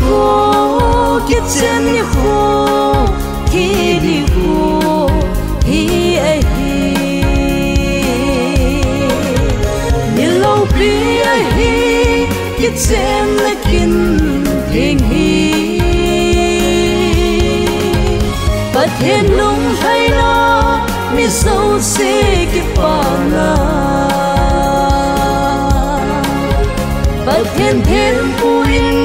khô kiếp chân ni khô ki di khô hi ai hi ni lâu bi ai hi kiếp chân là kinh thiên hi và thiên lung hay nó mi sâu xê kiếp bỏ na. Và thiên thiên puin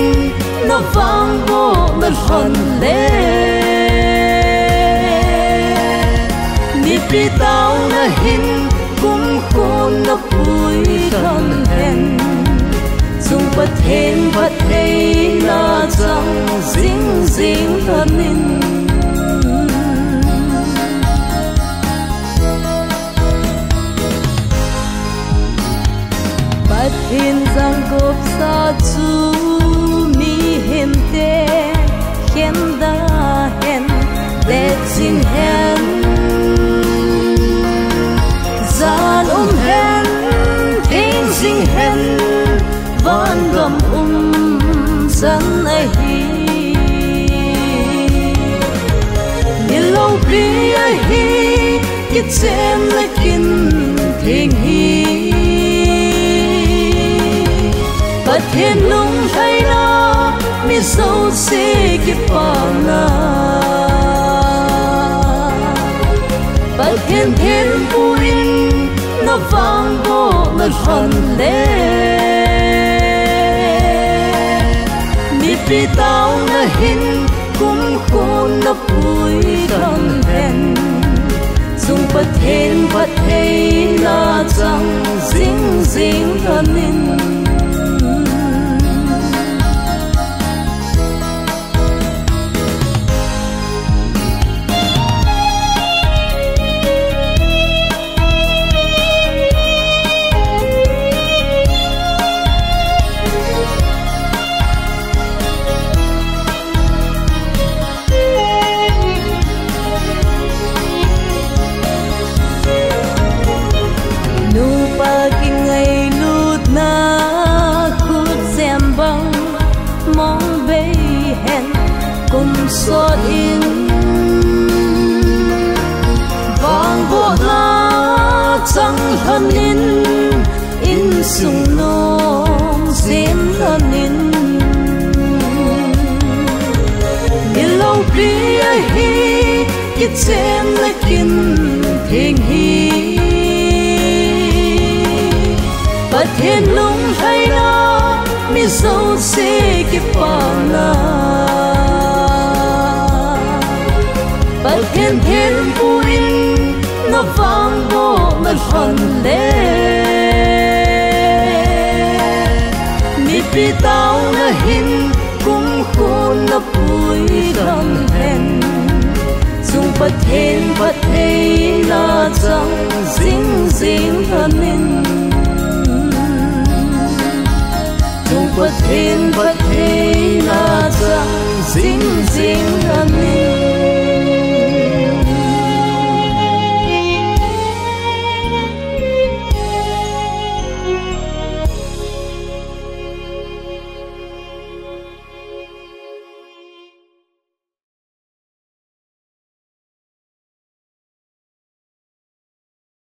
ni tao na hin cũng khôn nó vui thân hèn. Dùng bất thêm bất thấy na rằng dính dính thân mình thing sing hen van gam um san ai hi Hello bi ai hi ki chen la kin thing hi. But thiên lung hay na mi sâu se ki pa na But thiên thiên puin nó vang vô nó phần lệ tao na hin cũng khôn nó vui thân hèn. Dùng bất hên bất hay na chẳng dính dính thân cùng xót in. Vang bộ la chẳng hân in in sung nô xiêm hân in như lâu bia hi ki chen la kinh thiên hi. Bất thiên lung hay đó mi sâu xê ki pa la. Thiên thiên puin nó vang vô mình phần lệ mi pi tao là hin cũng khôn nó bùi thân hèn dung bất thiên bất hay là chẳng dính dính thân in dung bất thiên bất hay là chẳng dính dính